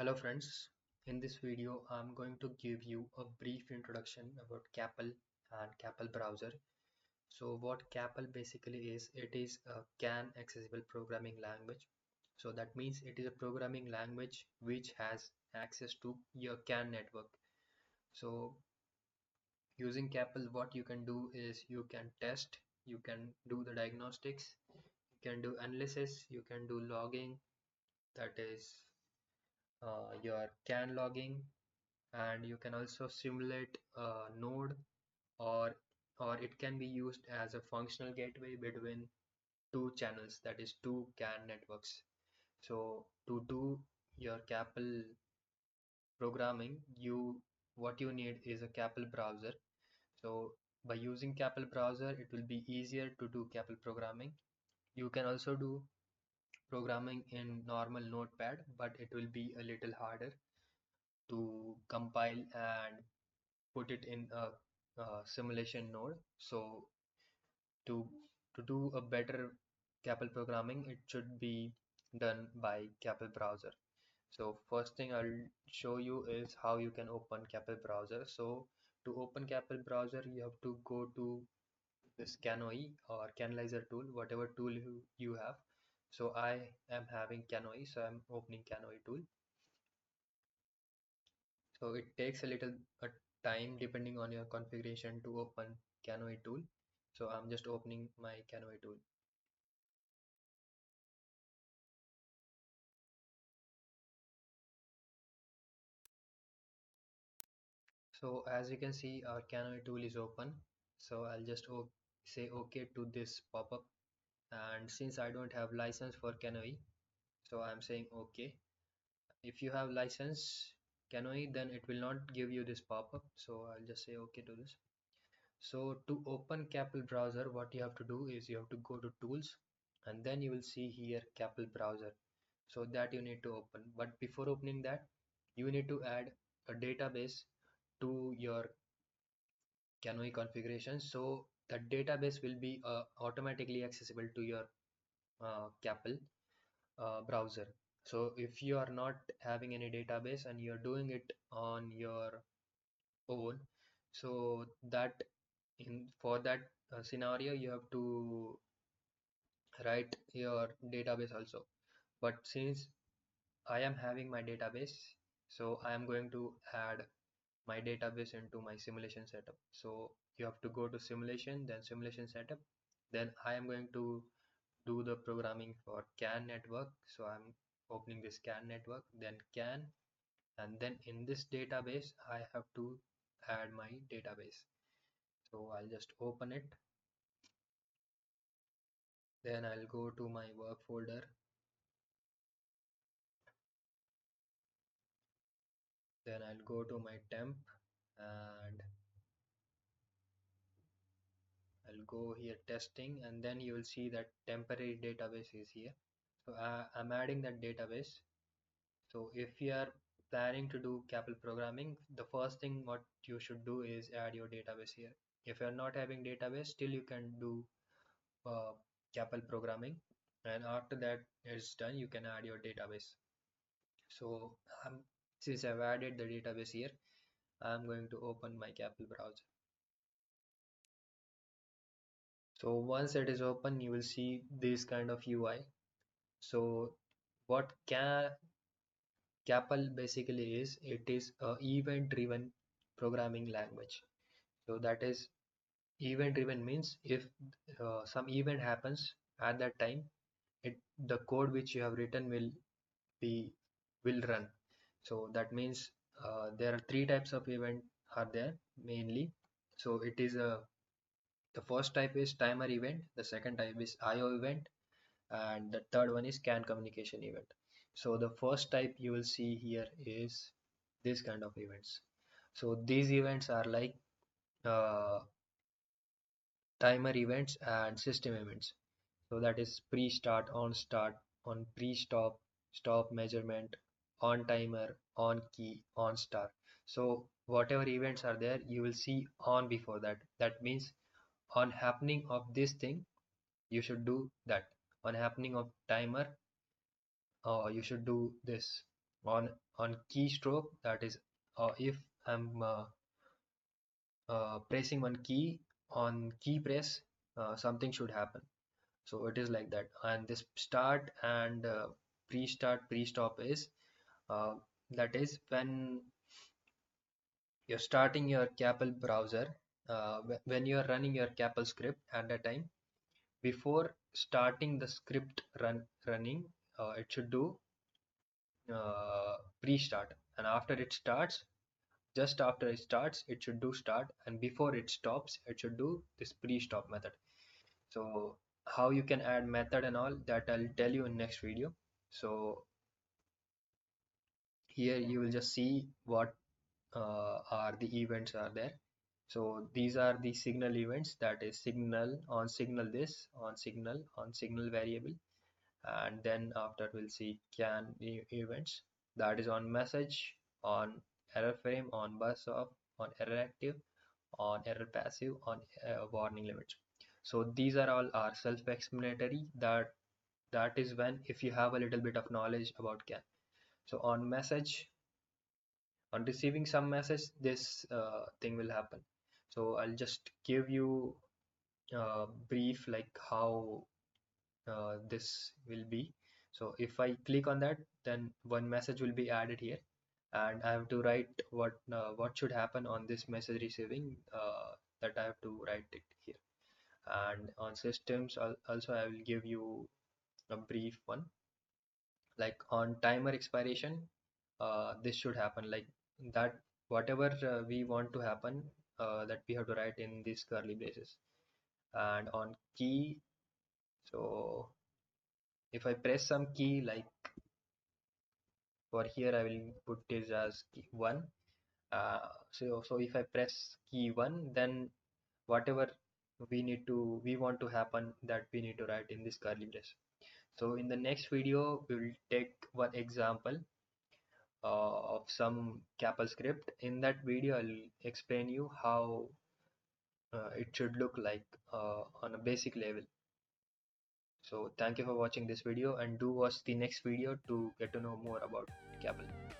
Hello friends, in this video I'm going to give you a brief introduction about CAPL and CAPL browser. So what CAPL basically is, it is a CAN accessible programming language. So that means it is a programming language which has access to your CAN network. So using CAPL what you can do is you can test, you can do the diagnostics, you can do analysis, you can do logging that is uh, your CAN logging and you can also simulate a node or or it can be used as a functional gateway between two channels that is two CAN networks. So to do your CAPL programming you what you need is a CAPL browser. So by using CAPL browser it will be easier to do CAPL programming. You can also do programming in normal notepad but it will be a little harder to compile and put it in a, a simulation node. So to to do a better CAPL programming it should be done by CAPL browser. So first thing I'll show you is how you can open CAPL browser. So to open CAPL browser you have to go to this CANOE or CANalyzer tool whatever tool you, you have so I am having CANOE so I'm opening CANOE tool. So it takes a little a time depending on your configuration to open CANOE tool. So I'm just opening my CANOE tool. So as you can see our CANOE tool is open. So I'll just say okay to this pop-up and since I don't have license for CANOE so I'm saying okay. If you have license CANOE then it will not give you this pop-up. So I'll just say okay to this. So to open CAPL browser what you have to do is you have to go to tools and then you will see here CAPL browser. So that you need to open. But before opening that you need to add a database to your CANOE configuration. So that database will be uh, automatically accessible to your uh, CAPL uh, browser. So if you are not having any database and you're doing it on your own so that in for that uh, scenario you have to write your database also. But since I am having my database so I am going to add my database into my simulation setup. So you have to go to simulation then simulation setup then I am going to do the programming for CAN network. So I'm opening this CAN network then CAN and then in this database I have to add my database. So I'll just open it. Then I'll go to my work folder then I'll go to my temp and I'll go here testing and then you will see that temporary database is here. So uh, I'm adding that database. So if you are planning to do CAPL programming the first thing what you should do is add your database here. If you're not having database still you can do uh, CAPL programming. And after that it's done you can add your database. So um, since I've added the database here I'm going to open my CAPL browser. So once it is open you will see this kind of UI so what can CAPL basically is it is a event driven programming language. So that is event driven means if uh, some event happens at that time it the code which you have written will be will run so that means uh, there are three types of event are there mainly. So it is a the first type is timer event the second type is IO event and the third one is CAN communication event. So the first type you will see here is this kind of events. So these events are like uh, timer events and system events. So that is pre-start on start on pre-stop stop measurement on timer on key on star. So whatever events are there you will see on before that. That means on happening of this thing you should do that. On happening of timer uh, you should do this. On on keystroke that is uh, if I'm uh, uh, pressing one key on key press uh, something should happen. So it is like that. And this start and uh, pre-start pre-stop is uh, that is when you're starting your CAPL browser uh, when you're running your CAPL script at that time before starting the script run running uh, it should do uh, pre-start. And after it starts just after it starts it should do start. And before it stops it should do this pre-stop method. So how you can add method and all that I'll tell you in next video. So here you will just see what uh, are the events are there. So these are the signal events that is signal on signal this on signal on signal variable. And then after we'll see can events. That is on message on error frame on bus off on error active on error passive on uh, warning limits. So these are all are self-explanatory. That that is when if you have a little bit of knowledge about can so on message on receiving some message this uh, thing will happen. So i'll just give you a uh, brief like how uh, this will be. So if I click on that then one message will be added here. And I have to write what uh, what should happen on this message receiving uh, that I have to write it here. And on systems also I will give you a brief one like on timer expiration uh, this should happen. Like that whatever uh, we want to happen uh, that we have to write in this curly braces. And on key so if I press some key like for here I will put this as key 1 uh, so so if I press key 1 then whatever we need to we want to happen that we need to write in this curly brace so in the next video we will take one example uh, of some CAPL script. In that video I'll explain you how uh, it should look like uh, on a basic level. So thank you for watching this video and do watch the next video to get to know more about CAPL